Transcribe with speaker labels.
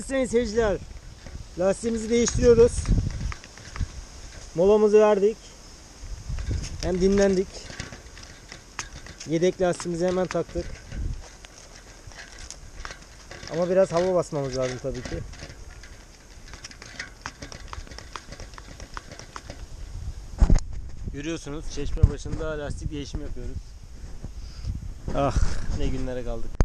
Speaker 1: sayın seyirciler. Lastiğimizi değiştiriyoruz. Molamızı verdik. Hem dinlendik. Yedek lastiğimizi hemen taktık. Ama biraz hava basmamız lazım tabii ki. Görüyorsunuz çeşme başında lastik değişimi yapıyoruz. Ah ne günlere kaldık.